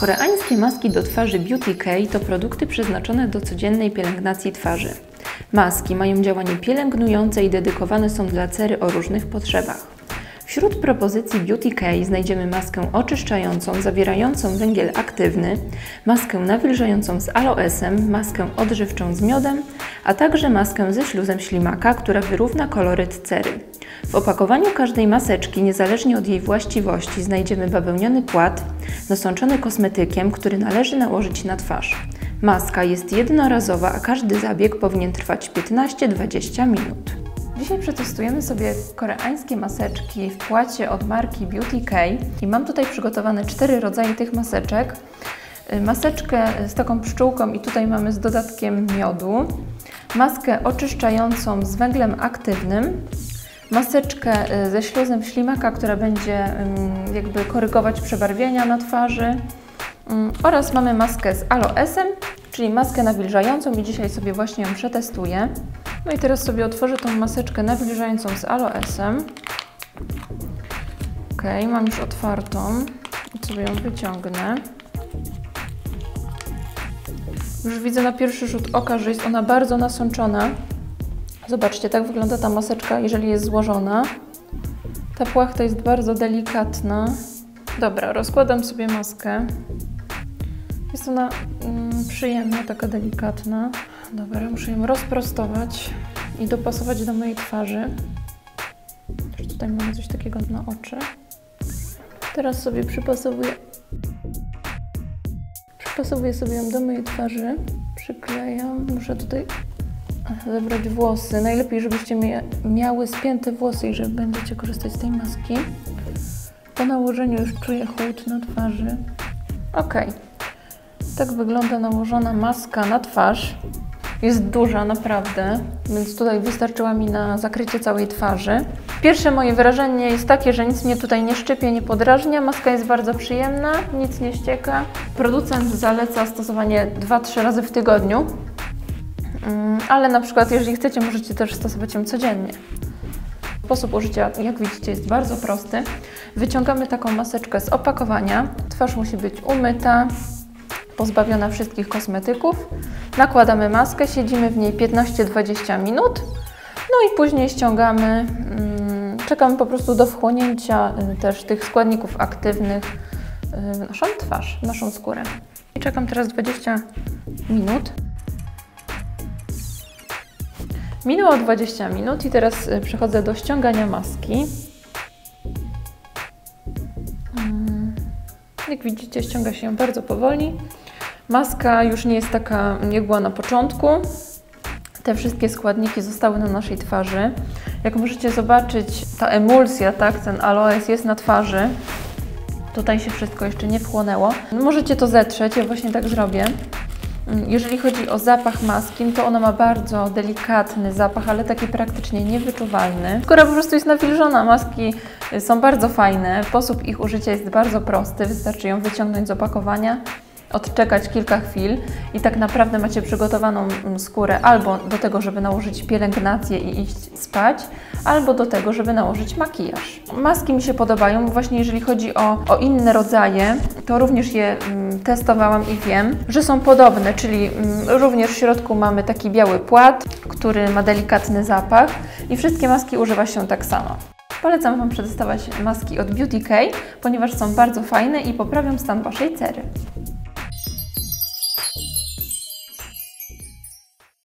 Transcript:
Koreańskie maski do twarzy Beauty K to produkty przeznaczone do codziennej pielęgnacji twarzy. Maski mają działanie pielęgnujące i dedykowane są dla cery o różnych potrzebach. Wśród propozycji Beauty K znajdziemy maskę oczyszczającą zawierającą węgiel aktywny, maskę nawilżającą z aloesem, maskę odżywczą z miodem, a także maskę ze śluzem ślimaka, która wyrówna koloryt cery. W opakowaniu każdej maseczki, niezależnie od jej właściwości, znajdziemy bawełniony płat nasączony kosmetykiem, który należy nałożyć na twarz. Maska jest jednorazowa, a każdy zabieg powinien trwać 15-20 minut. Dzisiaj przetestujemy sobie koreańskie maseczki w płacie od marki Beauty K i mam tutaj przygotowane cztery rodzaje tych maseczek. Maseczkę z taką pszczółką i tutaj mamy z dodatkiem miodu, maskę oczyszczającą z węglem aktywnym, maseczkę y, ze śluzem ślimaka, która będzie jakby korygować przebarwienia na twarzy oraz mamy maskę z aloesem, czyli maskę nawilżającą i dzisiaj sobie właśnie ją przetestuję. No i teraz sobie otworzę tą maseczkę nawilżającą z aloesem. Ok, mam już otwartą sobie ją wyciągnę. Już widzę na pierwszy rzut oka, że jest ona bardzo nasączona. Zobaczcie, tak wygląda ta maseczka, jeżeli jest złożona. Ta płachta jest bardzo delikatna. Dobra, rozkładam sobie maskę. Jest ona mm, przyjemna, taka delikatna. Dobra, muszę ją rozprostować i dopasować do mojej twarzy. Też tutaj mamy coś takiego na oczy. Teraz sobie przypasowuję przypasowuję sobie ją do mojej twarzy. Przyklejam. Muszę tutaj zebrać włosy. Najlepiej, żebyście miały spięte włosy i że będziecie korzystać z tej maski. Po nałożeniu już czuję chłód na twarzy. Ok. Tak wygląda nałożona maska na twarz. Jest duża, naprawdę, więc tutaj wystarczyła mi na zakrycie całej twarzy. Pierwsze moje wrażenie jest takie, że nic mnie tutaj nie szczypie, nie podrażnia. Maska jest bardzo przyjemna, nic nie ścieka. Producent zaleca stosowanie 2-3 razy w tygodniu, ale na przykład jeżeli chcecie, możecie też stosować ją codziennie. Sposób użycia, jak widzicie, jest bardzo prosty. Wyciągamy taką maseczkę z opakowania. Twarz musi być umyta, pozbawiona wszystkich kosmetyków. Nakładamy maskę, siedzimy w niej 15-20 minut, no i później ściągamy, mm, czekamy po prostu do wchłonięcia y, też tych składników aktywnych y, w naszą twarz, w naszą skórę. I czekam teraz 20 minut. Minęło 20 minut i teraz y, przechodzę do ściągania maski. Mm, jak widzicie, ściąga się ją bardzo powoli. Maska już nie jest taka, jak była na początku. Te wszystkie składniki zostały na naszej twarzy. Jak możecie zobaczyć, ta emulsja, tak, ten aloes jest na twarzy. Tutaj się wszystko jeszcze nie wchłonęło. Możecie to zetrzeć, ja właśnie tak zrobię. Jeżeli chodzi o zapach maski, to ona ma bardzo delikatny zapach, ale taki praktycznie niewyczuwalny. Skóra po prostu jest nawilżona, maski są bardzo fajne, sposób ich użycia jest bardzo prosty, wystarczy ją wyciągnąć z opakowania odczekać kilka chwil i tak naprawdę macie przygotowaną mm, skórę albo do tego, żeby nałożyć pielęgnację i iść spać, albo do tego, żeby nałożyć makijaż. Maski mi się podobają, właśnie jeżeli chodzi o, o inne rodzaje, to również je mm, testowałam i wiem, że są podobne, czyli mm, również w środku mamy taki biały płat, który ma delikatny zapach i wszystkie maski używa się tak samo. Polecam Wam przetestować maski od Beauty K, ponieważ są bardzo fajne i poprawią stan Waszej cery.